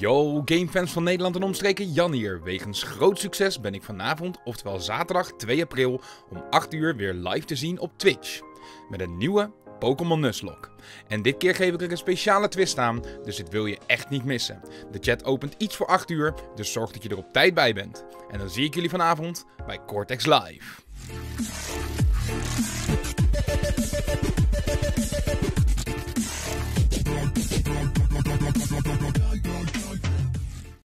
Yo, gamefans van Nederland en omstreken, Jan hier. Wegens groot succes ben ik vanavond, oftewel zaterdag 2 april, om 8 uur weer live te zien op Twitch. Met een nieuwe Pokémon Nuzlocke. En dit keer geef ik er een speciale twist aan, dus dit wil je echt niet missen. De chat opent iets voor 8 uur, dus zorg dat je er op tijd bij bent. En dan zie ik jullie vanavond bij Cortex Live.